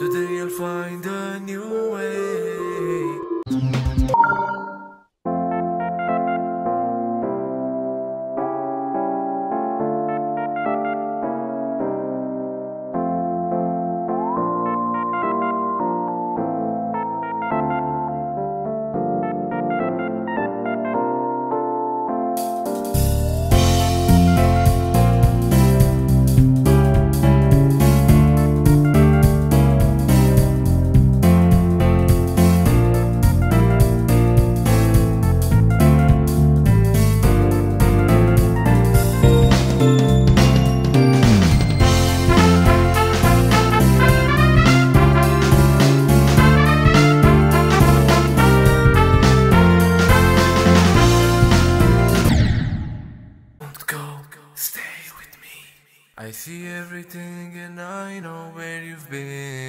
Today I'll find a new way. I see everything and I know where you've been.